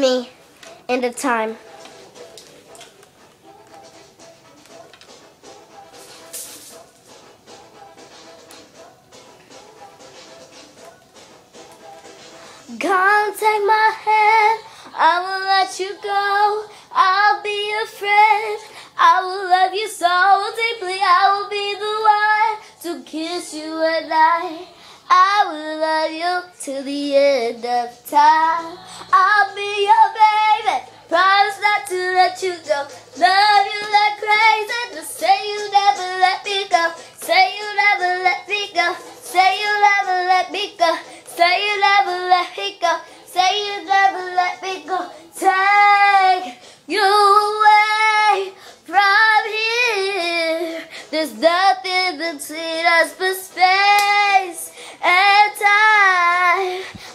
me end of time. Come take my hand, I will let you go. I'll be your friend. I will love you so deeply. I will be the one to kiss you at night. I will love you till the end of time. I'll be your baby. Promise not to let you go. Love you like crazy. Just say you never let me go. Say you never let me go. Say you never let me go. Say you never let me go. Say you never let me go. Take you away from here. There's nothing between us but space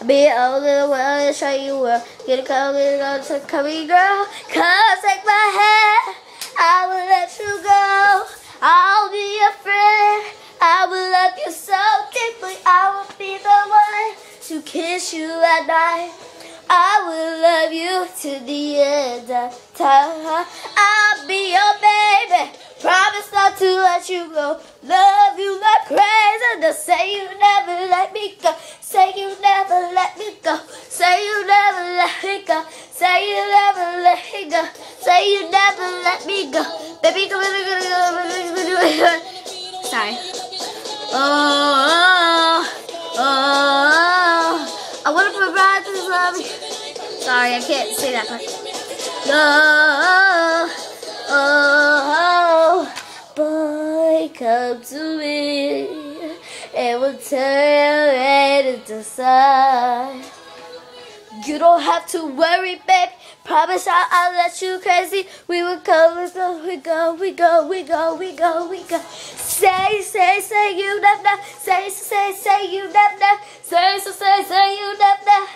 be all the world and show you where. Get get a go to come here, girl. Come take my hand. I will let you go. I'll be your friend. I will love you so deeply. I will be the one to kiss you at night. I will love you to the end of time. I'll be your baby. Promise not to let you go. Love you like crazy. Just say you never let me go. Say you never let me go. Say you never let me go. Say you never let me go. Say you never let me go. Baby, come on. Sorry. Oh, oh, oh. I want to provide this love. Sorry, I can't say that part. No, oh, oh, oh. boy, come to me we'll turn red into sun. You don't have to worry, babe. Promise I'll, I'll let you crazy. We will go, we go, we go, we go, we go, we go, we go. Say, say, say you never, never. Say, say, say you never, never. Say, say, say, say you never, never.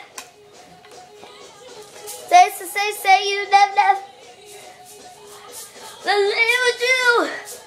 Say, say, say, say you never, never. Let me live with you.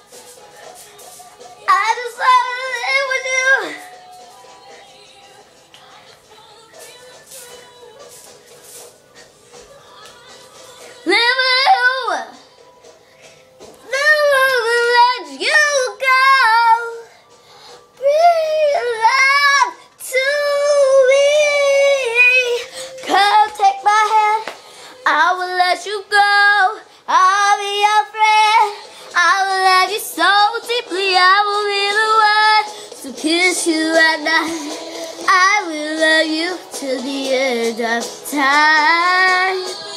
I will be the one to kiss you at night. I will love you till the end of time.